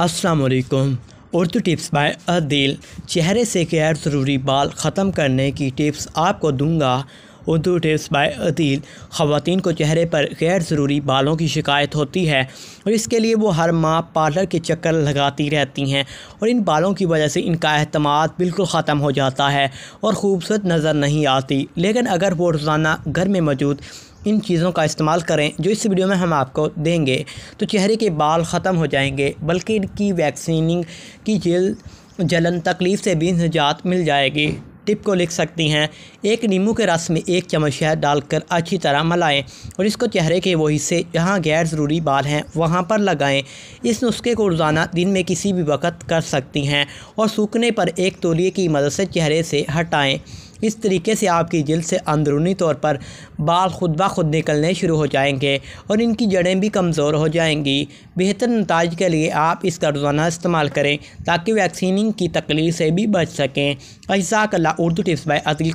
असलकुम Urdu tips bye Adil. चेहरे से गैर ज़रूरी बाल ख़त्म करने की टिप्स आपको दूँगा। Urdu tips by Adeel. ख़वान को चेहरे पर गैर ज़रूरी बालों की शिकायत होती है और इसके लिए वो हर माह पार्लर के चक्कर लगाती रहती हैं और इन बालों की वजह से इनका अहतमाद बिल्कुल ख़त्म हो जाता है और ख़ूबसूरत नज़र नहीं आती। लेकिन अगर वो रोज़ाना घर में मौजूद इन चीज़ों का इस्तेमाल करें, जो इस वीडियो में हम आपको देंगे तो चेहरे के बाल ख़त्म हो जाएँगे, बल्कि इनकी वैक्सीनिंग की जेल जलन तकलीफ़ से भी निजात मिल जाएगी। टिप को लिख सकती हैं। एक नींबू के रस में एक चम्मच शहद डालकर अच्छी तरह मलाएँ और इसको चेहरे के वो हिस्से जहाँ गैर ज़रूरी बाल हैं, वहाँ पर लगाएँ। इस नुस्खे को रोज़ाना दिन में किसी भी वक्त कर सकती हैं और सूखने पर एक तोलिए की मदद से चेहरे से हटाएँ। इस तरीके से आपकी जल्द से अंदरूनी तौर पर बाल खुद ब खुद निकलने शुरू हो जाएँगे और इनकी जड़ें भी कमज़ोर हो जाएँगी। बेहतर नतज के लिए आप इसका रोज़ाना इस्तेमाल करें ताकि वैक्सीनिंग की तकलीफ़ से भी बच सकें। अज़ाक उर्दू टिप्स बाय अतिल